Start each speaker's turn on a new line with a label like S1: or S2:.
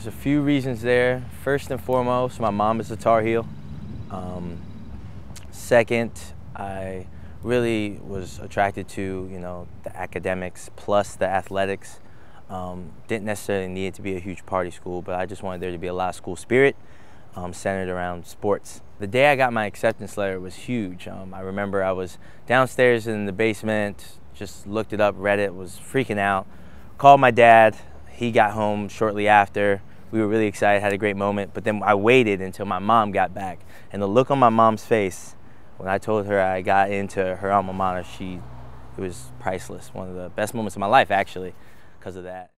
S1: There's a few reasons there. First and foremost, my mom is a Tar Heel. Um, second, I really was attracted to you know the academics plus the athletics. Um, didn't necessarily need it to be a huge party school, but I just wanted there to be a lot of school spirit um, centered around sports. The day I got my acceptance letter was huge. Um, I remember I was downstairs in the basement, just looked it up, read it, was freaking out. Called my dad, he got home shortly after. We were really excited, had a great moment. But then I waited until my mom got back. And the look on my mom's face when I told her I got into her alma mater, she, it was priceless. One of the best moments of my life, actually, because of that.